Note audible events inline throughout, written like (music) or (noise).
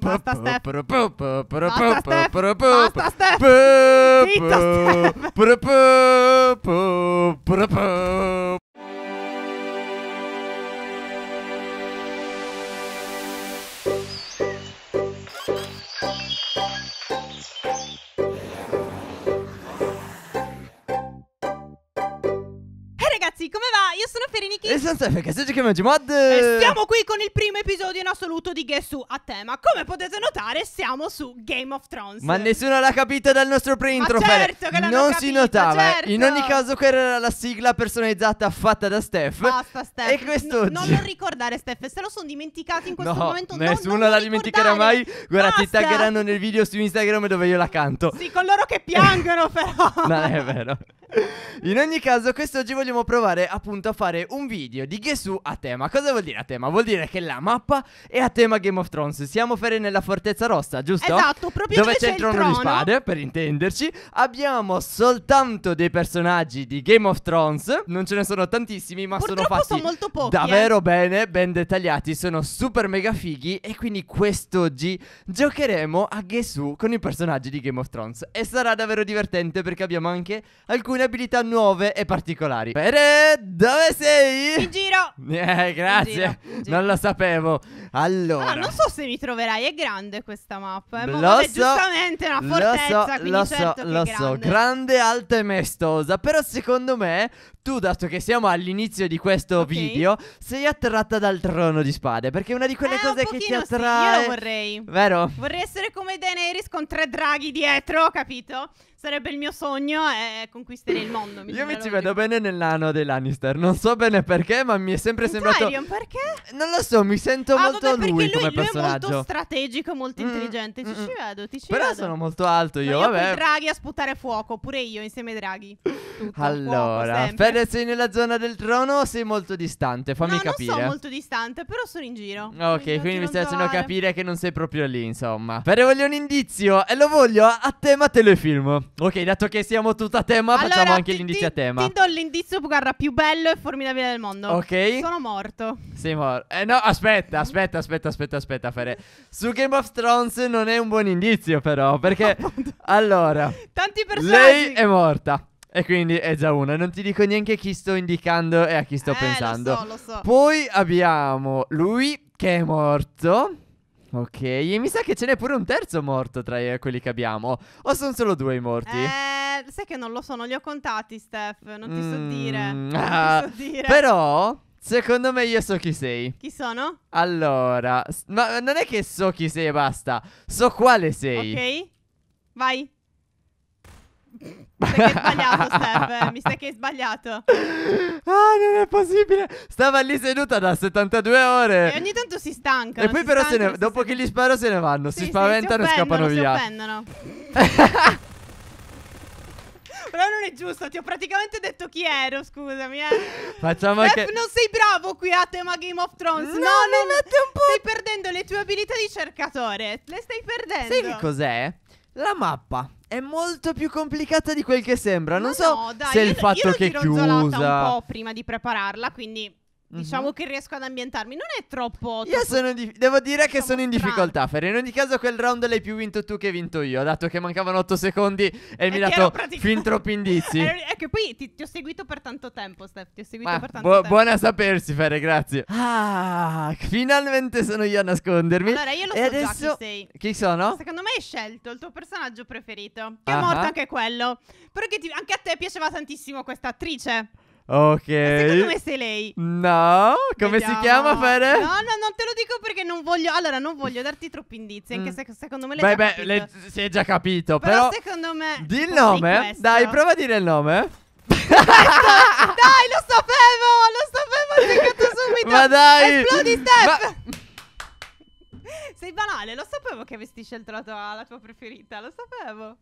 Basta, Steph. Basta, Basta, ragazzi, come va? Io sono Fereniki E sono Steph, che oggi chiamiamo Gmod e siamo qui con il primo episodio in assoluto di Guess Who a tema. Come potete notare, siamo su Game of Thrones. Ma nessuno l'ha capito dal nostro pre-intro, Ma certo che Non si capito, notava. eh. certo. In ogni caso, quella era la sigla personalizzata fatta da Steph. Basta, Steph. E quest'oggi- No, non lo ricordare, Steph. Se lo sono dimenticati in questo no, momento, no, nessuno non la dimenticherà mai. Guarda, ti Basta. taggeranno nel video su Instagram dove io la canto. Sì, con loro che piangono, però. (laughs) Non è vero. (laughs) In ogni caso, quest'oggi vogliamo provare appunto a fare un video di Gesu a tema. Cosa vuol dire a tema? Vuol dire che la mappa è a tema Game of Thrones. Siamo Fere nella Fortezza Rossa, giusto? Esatto, proprio dove c'è il trono, di spade, per intenderci. Abbiamo soltanto dei personaggi di Game of Thrones. Non ce ne sono tantissimi, ma sono Purtroppo fatti sono molto pochi. eh. davvero bene, ben dettagliati. Sono super mega fighi. E quindi quest'oggi giocheremo a Gesu con i personaggi di Game of Thrones. E sarà davvero divertente perché abbiamo anche alcune abilità nuove e particolari. Pere, dove sei? In giro. Eh, grazie. In giro, in giro. Non lo sapevo. Allora. Ah, non so se mi troverai, è grande questa mappa. Eh? Ma Lo vabbè, so, giustamente è una lo fortezza, so, quindi lo certo so, che lo so, grande, alta e maestosa. Però secondo me, tu, dato che siamo all'inizio di questo Ok. video, sei attratta dal trono di spade. Perché è una di quelle Eh, cose che ti pochino sì, attrae. io lo vorrei. Vero? Vorrei essere come Daenerys con tre draghi dietro, capito? Sarebbe il mio sogno e conquisterei il mondo. Io sembra mi ci vedo bene nell'anno dei Lannister. Non so bene perché, ma mi è sempre sembrato. Tyrion, perché? Non lo so, mi sento ah, molto vabbè, lui, lui, come lui è personaggio. molto strategico, molto Mm, intelligente. Mm, ci mm. vedo, ti ci Però vedo. sono molto alto io, Ma io vabbè. quei draghi a sputare fuoco, pure io insieme ai draghi. Tutto, Allora, fuoco, sempre. Fede, sei nella zona del trono o sei molto distante? Fammi no, capire. non so molto distante, però sono in giro. Ok, quindi mi stai facendo capire che non sei proprio lì, insomma. Fede, voglio un indizio e lo voglio a, a tema telefilm. Ok, dato che siamo tutto a tema, Allora, facciamo anche ti- l'indizio ti- a tema. Ti do l'indizio, guarda, più bello e formidabile del mondo. Ok. Sono morto. Sei morto. Eh no, aspetta, aspetta, aspetta, aspetta, aspetta, Fede. Su Game of Thrones non è un buon indizio, però, perché (laughs) allora, Tanti personaggi. lei è morta. E quindi è già una. Non ti dico neanche chi sto indicando e a chi sto Eh, pensando. Lo so, lo so. Poi abbiamo lui che è morto. Ok, e mi sa che ce n'è pure un terzo morto tra eh, quelli che abbiamo. O sono solo due i morti? Eh, sai che non lo so, non li ho contati, Steph. Non ti so Mm, dire. Non ah, ti so dire. Però, secondo me io so chi sei. Chi sono? Allora, ma non è che so chi sei e basta. So quale sei. Ok. Vai. Mi sa che hai sbagliato, Steph. eh, Mi sa che hai sbagliato. Ah, non è possibile. Stava lì seduta da 72 ore. E ogni tanto si stanca. E poi però se ne- dopo che gli sparo se ne vanno. si spaventano e scappano Si via. offendono. (laughs) Però non è giusto, ti ho praticamente detto chi ero, scusami, eh. Facciamo Steph, che... non sei bravo qui a tema Game of Thrones. No, No, non un po'- Stai perdendo le tue abilità di cercatore. Le stai perdendo. Sai che cos'è? La mappa è molto più complicata di quel che sembra. Non Ma so no, dai, se io- il fatto io che è chiusa. un po' prima di prepararla, quindi Diciamo che riesco ad ambientarmi. Non è troppo. Io troppo- sono in dif- devo dire che diciamo sono in difficoltà, Fer. In ogni caso, quel round l'hai più vinto tu che vinto io. Dato che mancavano 8 secondi e, mi hai che dato praticamente- fin troppi indizi. (laughs) È che poi ti, ti ho seguito per tanto tempo, Steph. Ti ho seguito Ma per tanto bu- tempo. buona a sapersi, Fere, grazie. Ah, finalmente sono io a nascondermi. Allora, io lo e so già adesso... chi sei. Chi sono? Secondo me hai scelto il tuo personaggio preferito. Che Ah. è morto anche quello. Però che ti- anche a te piaceva tantissimo questa attrice. Ok. Secondo me sei lei. No, come si Vediamo. chiama, Fere? No, no, non te lo dico perché non voglio. Allora, non voglio darti troppi indizi. Anche Mm. se secondo me l'hai Beh, già beh, le- si è già capito, Però, però... secondo me. Di il nome? Dai, prova a dire il nome. (laughs) Dai, lo sapevo! Lo sapevo, ho beccato subito! Ma dai! Esplodi, Steph! Ma- Sei banale, lo sapevo che avresti scelto la tua, la tua preferita, lo sapevo.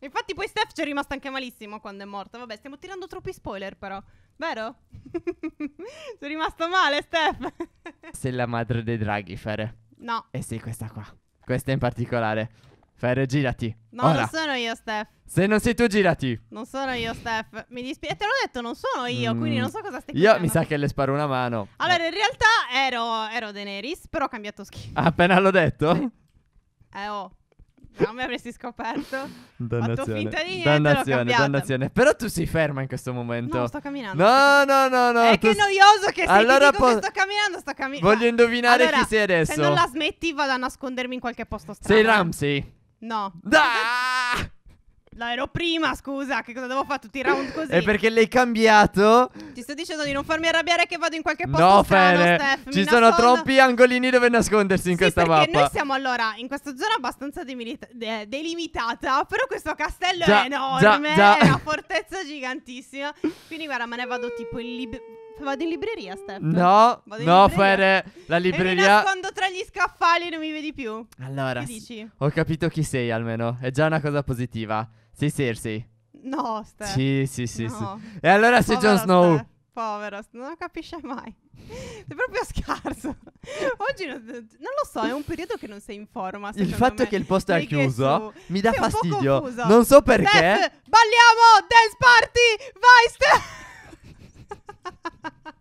Infatti poi Steph ci è rimasta anche malissimo quando è morta. Vabbè, stiamo tirando troppi spoiler però, vero? (laughs) Sei rimasto male, Steph. Sei la madre dei draghi, Fere. no. E sei questa qua. Questa in particolare. Fere, girati. No, Ora. non sono io, Steph. Se non sei tu, girati. Non sono io, Steph. Mi dispiace. Te l'ho detto, non sono io, Mm. quindi non so cosa stai Io facendo. mi sa che le sparo una mano. Allora, in realtà ero, ero Daenerys, però ho cambiato skin. Appena l'ho detto? Eh, oh. Non mi avresti scoperto. Dannazione. finta di niente, dannazione, dannazione. Però tu sei ferma in questo momento. No, sto camminando. No, no, no, no. È tu che noioso che sei Allora po- che sto camminando, sto camminando. Voglio indovinare Allora, chi sei adesso. Se non la smetti, vado a nascondermi in qualche posto strano. Sei Ramsey. No. Da! (laughs) No, ero prima, scusa. Che cosa devo fare tutti i round così? È perché l'hai cambiato? Ti sto dicendo di non farmi arrabbiare che vado in qualche posto No, strano, Fere. Steph. Ci sono nascondo. troppi angolini dove nascondersi in sì, questa perché mappa. noi siamo allora in questa zona abbastanza demilita- de- delimitata, però questo castello Già, è enorme, già, già. è una fortezza gigantissima. Quindi guarda, me ne vado tipo in lib- vado in libreria, Steph. No, no, libreria. Fere. La E mi libreria. nascondo tra gli scaffali e non mi vedi più. Allora, Che dici? ho capito chi sei almeno. È già una cosa positiva. Sei Cersei. No, Steph. Sì, sì, sì, No. sì. E allora Povero Jon Snow. Steph, Povero, non capisce mai. Sei proprio scarso. (laughs) Oggi non, non lo so, è un periodo che non sei in forma. Il fatto me. che il posto è chiuso Gesù. mi dà Sei fastidio. Non so perché. Steph, balliamo! Dance party! Vai, Steph! (laughs)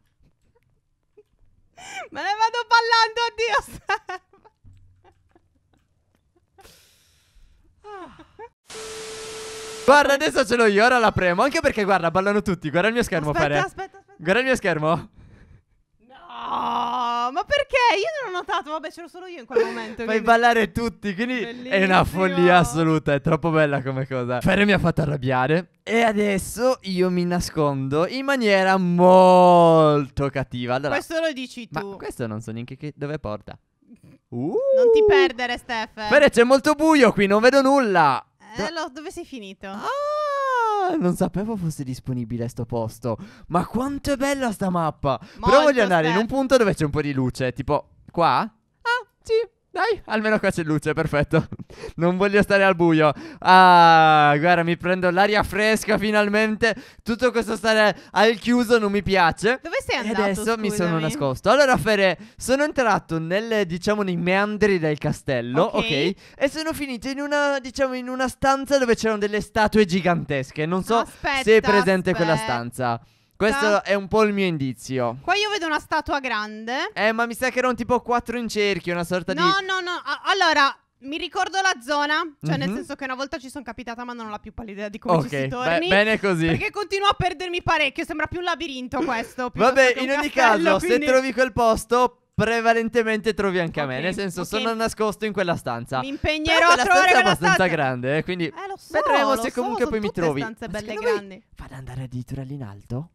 Me ne vado ballando, addio, Guarda, adesso ce l'ho io, ora la premo. Anche perché, guarda, ballano tutti. Guarda il mio schermo, aspetta, Fere. aspetta, aspetta. Guarda il mio schermo. No, ma perché? Io non ho notato, vabbè, c'ero solo io in quel momento. Fai quindi- ballare tutti, quindi è una Bellissimo. follia assoluta, è troppo bella come cosa. Fere mi ha fatto arrabbiare e adesso io mi nascondo in maniera molto cattiva. Allora, Questo lo dici ma tu. questo non so neanche che- dove porta. Uh. Non ti perdere, Steph. Fere, c'è molto buio qui, non vedo nulla. Eh, lo- dove sei finito? Ah, non sapevo fosse disponibile sto posto. Ma quanto è bella sta mappa. Però Molto, voglio andare in un Steph. punto dove c'è un po' di luce, tipo qua? Ah, sì, dai, almeno qua c'è luce, perfetto. (laughs) Non voglio stare al buio. Ah, guarda, mi prendo l'aria fresca finalmente. Tutto questo stare al chiuso non mi piace. Dove sei E andato? adesso mi sono scusami? nascosto. Allora, Fere, sono entrato nelle, diciamo, nei meandri del castello, ok? E sono finito in una, diciamo, in una stanza dove c'erano delle statue gigantesche. Non so Aspetta, se è presente quella aspetta. stanza. Questo è un po' il mio indizio. Qua io vedo una statua grande. Eh, ma mi sa che erano tipo quattro in cerchio, una sorta No, di... no, no. a- allora, mi ricordo la zona. Cioè, nel Mhm. senso che una volta ci sono capitata, ma non ho la più pallida idea di come Ok, ci si torni. bene così. Perché continuo a perdermi parecchio. Sembra più un labirinto questo. Vabbè, in ogni castello, caso, se quindi trovi quel posto, prevalentemente trovi anche a me. Nel senso, ok. sono nascosto in quella stanza. Mi impegnerò a quella trovare stanza quella abbastanza stanza. grande, eh, quindi Eh, lo so. vedremo lo se so, comunque poi mi trovi. stanze belle grandi. Vado ad andare addirittura lì in alto?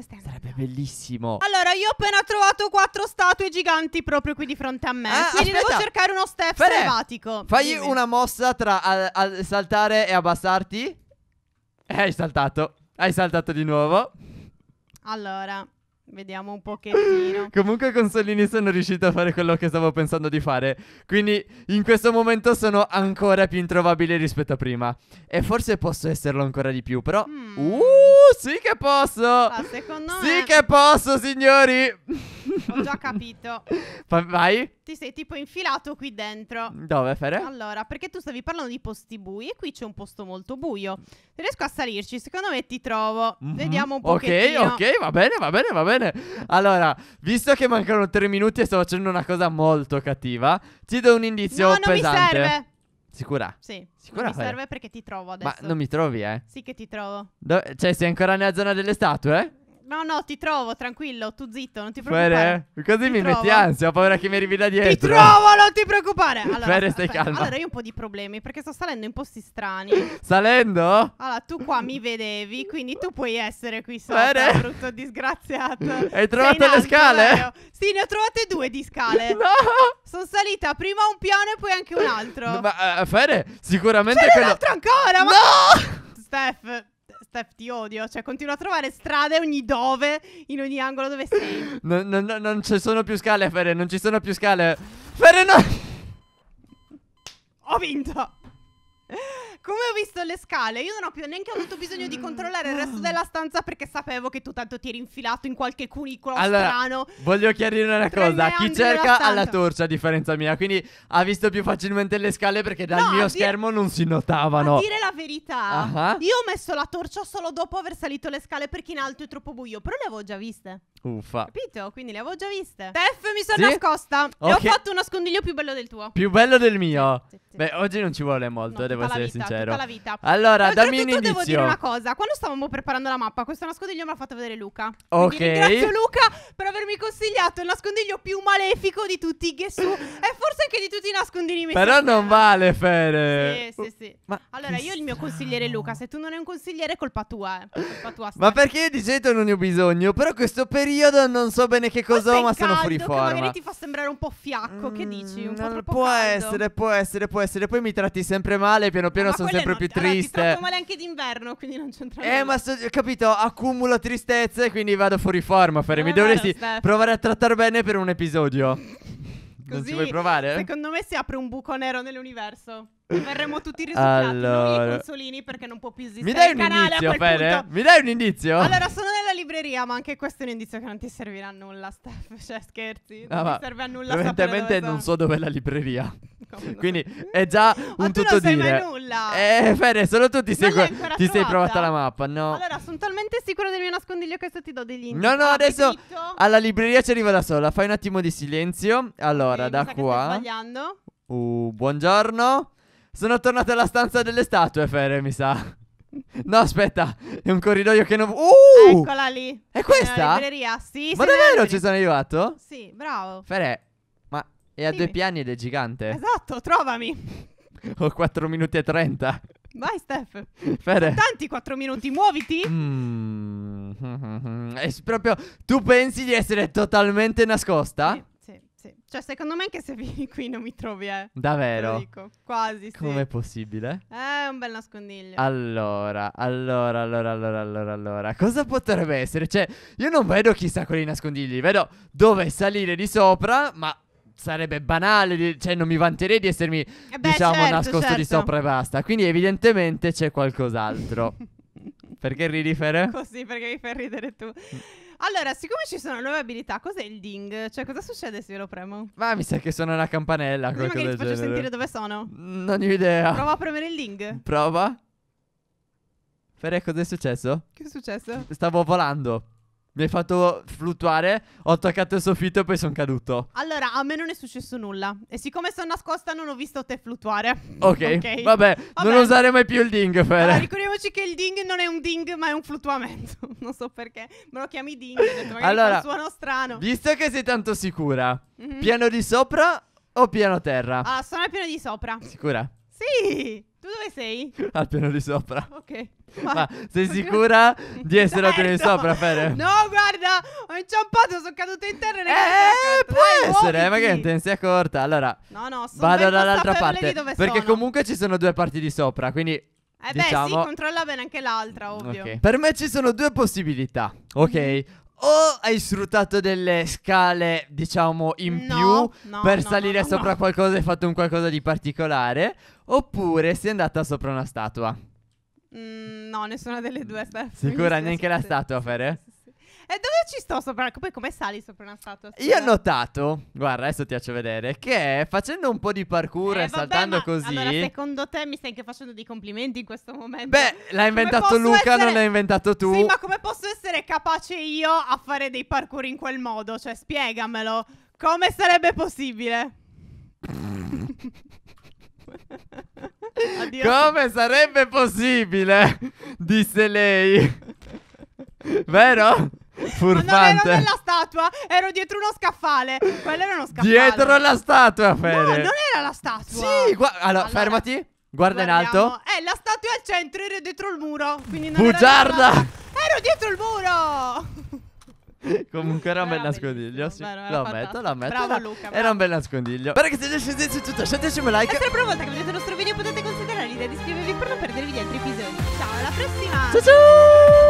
Sarebbe bellissimo. Allora, io ho appena trovato quattro statue giganti proprio qui di fronte a me. Ah, quindi aspetta. devo cercare uno step Fere, selvatico. Fai Dimmi. una mossa tra a- a- saltare e abbassarti. Eh, hai saltato. Hai saltato di nuovo. Allora, vediamo un pochettino. (gasps) Comunque con Solini sono riuscito a fare quello che stavo pensando di fare. Quindi in questo momento sono ancora più introvabile rispetto a prima. E forse posso esserlo ancora di più. Però. Mm. Uh, sì che posso. Ah, secondo sì me che posso, signori. ho già capito. Vai. Ti sei tipo infilato qui dentro. Dove, Fere? Allora, perché tu stavi parlando di posti bui e qui c'è un posto molto buio. Se riesco a salirci, secondo me ti trovo. Mhm. Vediamo un Ok, pochettino. ok, va bene, va bene, va bene. Allora, visto che mancano tre minuti e sto facendo una cosa molto cattiva, ti do un indizio No, non mi pesante. serve. Sicura? Sì, Sicura, non mi serve perché ti trovo adesso. Ma non mi trovi, eh? Sì che ti trovo. Do- cioè, sei ancora nella zona delle statue? No, no, ti trovo, tranquillo, tu zitto, non ti preoccupare. Fere? Così Ti mi metti trovo. ansia, ho paura che mi arrivi da dietro. Ti trovo, non ti preoccupare. (laughs) Allora, aspetta, stai aspetta. calma. Allora, io ho un po' di problemi perché sto salendo in posti strani. Salendo? Allora, tu qua mi vedevi, quindi tu puoi essere qui sopra, Fede? brutto disgraziato. (laughs) Hai trovato in le alto, scale? vero? Sì, ne ho trovate due di scale. (laughs) No! Sono salita prima un piano e poi anche un altro. Ma, eh, Fere, sicuramente C'è un quello... altro ancora, ma... No! Steph, Steph, ti odio. Cioè, continuo a trovare strade ogni dove, in ogni angolo dove sei. No, no, no, non ci sono più scale, Fere, non ci sono più scale. Fere, no! Ho vinto. Come ho visto le scale, io non ho più neanche avuto bisogno di controllare il resto della stanza perché sapevo che tu tanto ti eri infilato in qualche cunicolo Allora, strano. Voglio chiarire una cosa: chi cerca ha la torcia a differenza mia, quindi ha visto più facilmente le scale perché dal No, mio a schermo non si A notavano. dire la verità, Ah. io ho messo la torcia solo dopo aver salito le scale perché in alto è troppo buio. Però le avevo già viste. Uffa. Capito? Quindi le avevo già viste. Steph, mi sono Sì? nascosta. E ho fatto un nascondiglio più bello del tuo. Più bello del mio. Sì, sì, sì. Beh, oggi non ci vuole molto, No, devo essere vita, sincero. Tutta la vita. Allora, dammi un oltretutto devo dire una cosa. Quando stavamo preparando la mappa, questo nascondiglio me l'ha fatto vedere Luca. Ok. Quindi ringrazio Luca per avermi consigliato il nascondiglio più malefico di tutti i Gesù. e forse anche di tutti i nascondini messi Però non vale, Fere. Sì, sì, sì. Ma Allora, che io il mio consigliere Luca. Se tu non hai un consigliere, è colpa tua, eh. Colpa tua. Ma perché io di solito non ne ho bisogno? Però questo periodo non so bene che cosa ho, ma sono fuori caldo, Che magari forma. ti fa sembrare un po' fiacco. che Mm, dici? Un po' non- troppo può caldo. essere, può essere, può essere. Poi mi tratti sempre male, piano piano Ma sono sempre non- più allora, triste. Ti tratto male anche d'inverno, quindi non c'entra Eh, nulla. ma so- capito, accumulo tristezze, quindi vado fuori forma. Non Mi vero, dovresti Steph. provare a trattare bene per un episodio. non Così, ci vuoi provare? Secondo me si apre un buco nero nell'universo. E verremo tutti risucchiati. Non Allora. i consolini perché non può più esistere Mi dai un indizio, punto. Mi dai un indizio? Allora, sono nella libreria, ma anche questo è un indizio che non ti servirà a nulla, Steph. (laughs) Cioè, scherzi. Non Ah, ti serve a nulla Evidentemente non so dov'è la libreria. (laughs) Non Quindi è già un tu tutto non sai dire. Nulla. Eh, Fere, solo tu ti sei, ti sei provata la mappa, no? Allora, sono talmente sicuro del mio nascondiglio che adesso ti do degli indizi. No, no, Ah, adesso alla libreria ci arrivo da sola. Fai un attimo di silenzio. Allora, Ok, da qua. sbagliando. Uh, buongiorno. Sono tornato alla stanza delle statue, Fere, mi sa. No, aspetta, è un corridoio che non. Uh! Eccola lì. È questa? Nella libreria, sì. Ma davvero ci sono arrivato? Sì, bravo. Fere, ma è a Dimmi. due piani ed è gigante. Esatto, trovami. Ho 4 minuti e 30. Vai, Steph. Fere. Tanti 4 minuti, muoviti. Mm. È proprio. Tu pensi di essere totalmente nascosta? Sì. Cioè, secondo me anche se vieni (laughs) qui non mi trovi, eh. Davvero? dico. Quasi, sì. Com'è possibile? È un bel nascondiglio. Allora, allora, allora, allora, allora, allora. Cosa potrebbe essere? Cioè, io non vedo chissà quali nascondigli. Vedo dove salire di sopra, ma sarebbe banale. di- Cioè, non mi vanterei di essermi, Eh beh, diciamo, certo, nascosto di certo. sopra e basta. Quindi, evidentemente, c'è qualcos'altro. (laughs) Perché ridi, Fere? Così, perché mi fai ridere tu. Allora, siccome ci sono nuove abilità, cos'è il ding? Cioè, cosa succede se io lo premo? Ma mi sa che suona una campanella. Qualcosa magari ti faccio genere. sentire dove sono. Non ho idea. Prova a premere il ding. Prova. Fere, cos'è successo? Che è successo? Stavo volando. Mi hai fatto fluttuare, ho toccato il soffitto e poi sono caduto. Allora, a me non è successo nulla. E siccome sono nascosta, non ho visto te fluttuare. Ok, vabbè, non Vabbè. usare mai più il ding, Fere. Allora, ricordiamoci che il ding non è un ding, ma è un fluttuamento. (laughs) non so perché. Me lo chiami ding. Ho detto, magari Allora, suono strano. Visto che sei tanto sicura, Mhm. piano di sopra o piano terra? Ah, sono al piano di sopra. Sicura? Sì! Tu dove sei? (laughs) Al piano di sopra. Ok. Ma sei (laughs) sicura di essere al piano di Certo. sopra, Fere? No, guarda, ho inciampato, sono caduta in terra e Eh, può Dai, essere, eh, ma che muoviti. non sei accorta. Allora, No, no, sono vado dall'altra parte. Perché sono. comunque ci sono due parti di sopra, quindi... Eh beh, diciamo- sì, controlla bene anche l'altra, ovvio. Ok. Per me ci sono due possibilità, ok? O hai sfruttato delle scale, diciamo, in No, più no, per no, salire no, no, sopra no. qualcosa e fatto un qualcosa di particolare, oppure sei andata sopra una statua. Mm, no, nessuna delle due. Sicura? mi- Neanche la statua, Fere? sì, ci sto sopra? Poi come sali sopra una statua? Io ho notato, guarda, adesso ti faccio vedere, che facendo un po' di parkour Eh, e vabbè, saltando ma così... Allora, secondo te mi stai anche facendo dei complimenti in questo momento? Beh, l'ha inventato Luca, essere- non l'hai inventato tu. Sì, ma come posso essere capace io a fare dei parkour in quel modo? Cioè, spiegamelo. Come sarebbe possibile? (laughs) Addio. Come sarebbe possibile? Disse lei. (laughs) Vero? Ma Furfante. non ero nella statua, ero dietro uno scaffale. Quello era uno scaffale. Dietro la statua, No, Fere. non era la statua. Sì, gua- allora, Allora, fermati. Guarda in Guardiamo. alto. Eh, la statua è al centro, ero dietro il muro. Quindi non Bugiarda! Era ero dietro il muro. (laughs) Comunque era un bel nascondiglio. Sì. vero, Lo ammetto, lo ammetto. Bravo, era, Luca, era un bel nascondiglio. Spero che siete scesi su tutto. Un like. E se è la prima volta che vedete il nostro video potete considerare l'idea di iscrivervi per non perdervi gli altri episodi. Ciao, alla prossima! Ciao ciao.